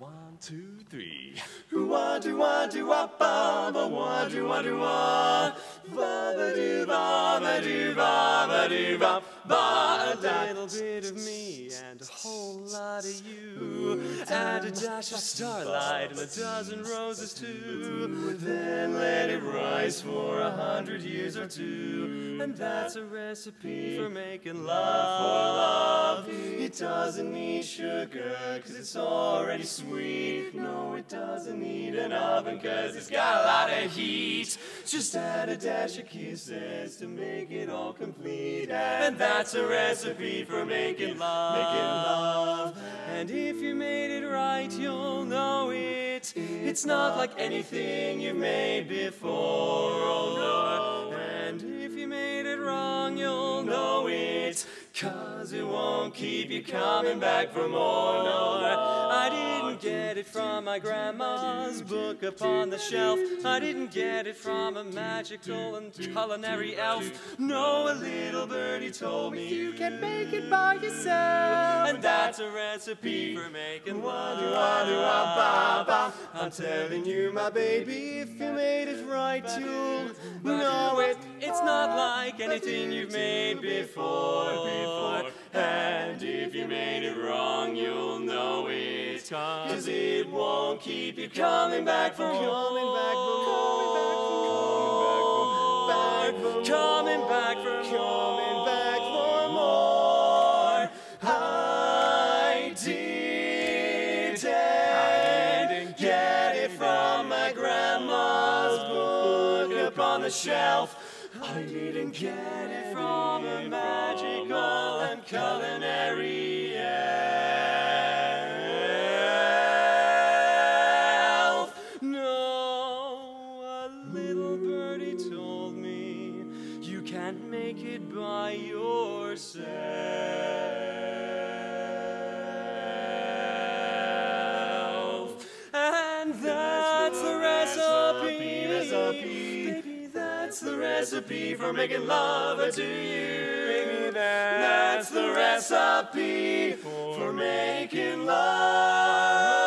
One, two, three. Wah do wah do wah ba ba wah do wah do wah ba ba do ba ba A little bit of me and a whole lot of you. Add a dash of starlight and a dozen roses too. Then let it rise for a hundred years or two. And that's a recipe for making love. for love. It doesn't need sugar, cause it's already sweet. No, it doesn't need an oven, cause it's got a lot of heat. Just add a dash of kisses to make it all complete. And that's a recipe for making love. Making love. And if you made it right, you'll know it. It's not like anything you've made before. Cause it won't keep you coming back for more. No, I didn't get it from my grandma's book upon the shelf. I didn't get it from a magical and culinary elf. No, a little birdie told me you can make it by yourself. And that's a recipe for making love. I'm telling you, my baby, if you made it right, you'll know it. It's not like anything you've made before. Cause it won't keep you coming back for more. Coming back for more. Coming back for Coming back for more. I didn't get it from my grandma's book upon the shelf. I didn't get it from a magical and culinary elf. It by yourself. And that's the recipe. recipe. That's the recipe for making love to you. Baby, That's the recipe for making love.